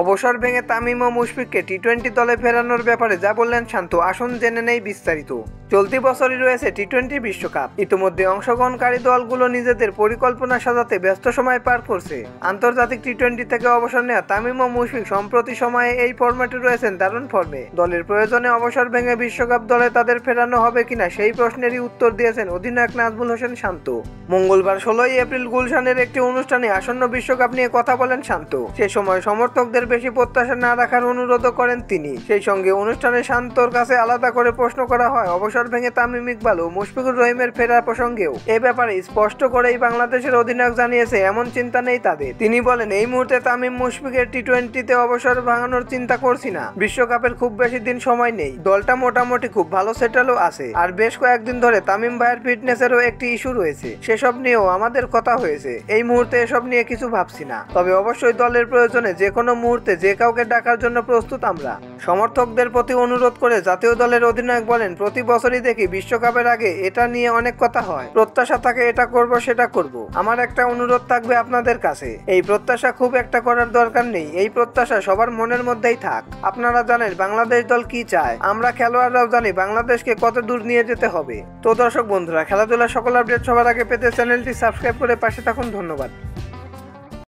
অবসর ভেঙে তামিম ও মুশফিককে T twenty দলে ফেরানোর ব্যাপারে যা বললেন শান্ত, আসুন জেনে নেই বিস্তারিত। চলতি বছরই রয়েছে টি টোয়েন্টি বিশ্বকাপ। ইতিমধ্যে অংশগ্রহণকারী দলগুলো নিজেদের পরিকল্পনা সাজাতে ব্যস্ত সময় পার করছে। আন্তর্জাতিক টি টোয়েন্টি থেকে অবসর নেওয়া তামিম ও মুশফিক সম্প্রতি সময়ে এই ফরম্যাটে রয়েছেন দারুণ ফর্মে দলের প্রয়োজনে অবসর ভেঙে বিশ্বকাপ দলে তাদের ফেরানো হবে কিনা সেই প্রশ্নেরই উত্তর দিয়েছেন অধিনায়ক নাজমুল হোসেন শান্ত। মঙ্গলবার ষোলোই এপ্রিল গুলশানের একটি অনুষ্ঠানে আসন্ন বিশ্বকাপ নিয়ে কথা বলেন শান্ত। সে সময় সমর্থকদের বেশি প্রত্যাশা না রাখার অনুরোধও করেন তিনি। সেই সঙ্গে অনুষ্ঠানে শান্তর কাছে আলাদা করে প্রশ্ন করা হয়, অবসর ভেঙে তামিম ইকবাল ও মুশফিকুর রহিমের ফেরার প্রসঙ্গেও। এ ব্যাপারে স্পষ্ট করেই বাংলাদেশের অধিনায়ক জানিয়েছে, এমন চিন্তা নেই তাদের। তিনি বলেন, এই মুহূর্তে তামিম মুশফিকের টি টোয়েন্টিতে অবসর ভাঙানোর চিন্তা করছি না। বিশ্বকাপের খুব বেশি দিন সময় নেই। দলটা মোটামুটি খুব ভালো সেটেলও আছে। আর বেশ কয়েকদিন ধরে তামিম ভাইয়ের ফিটনেসেরও একটি ইস্যু রয়েছে। সেসব নিয়েও আমাদের কথা হয়েছে। এই মুহূর্তে এসব নিয়ে কিছু ভাবছি না। তবে অবশ্যই দলের প্রয়োজনে যে কোনো মুহূর্তে যে কাউকে ডাকার জন্য প্রস্তুত আমরা। সমর্থকদের প্রতি অনুরোধ করে জাতীয় দলের অধিনায়ক বলেন, প্রতি বছরই দেখি বিশ্বকাপের আগে এটা নিয়ে অনেক কথা হয়। প্রত্যাশা থাকে এটা করব, সেটা করব। আমার একটা অনুরোধ থাকবে আপনাদের কাছে। এই প্রত্যাশা খুব একটা করার দরকার নেই। এই প্রত্যাশা সবার মনের মধ্যেই থাক। আপনারা জানেন বাংলাদেশ দল কি চায়। আমরা খেলোয়াড়রাও জানি বাংলাদেশকে কত দূর নিয়ে যেতে হবে। তো দর্শক বন্ধুরা খেলাধুলা সকল আপডেট সবার আগে পেতে চ্যানেলটি সাবস্ক্রাইব করে পাশে থাকুন। ধন্যবাদ।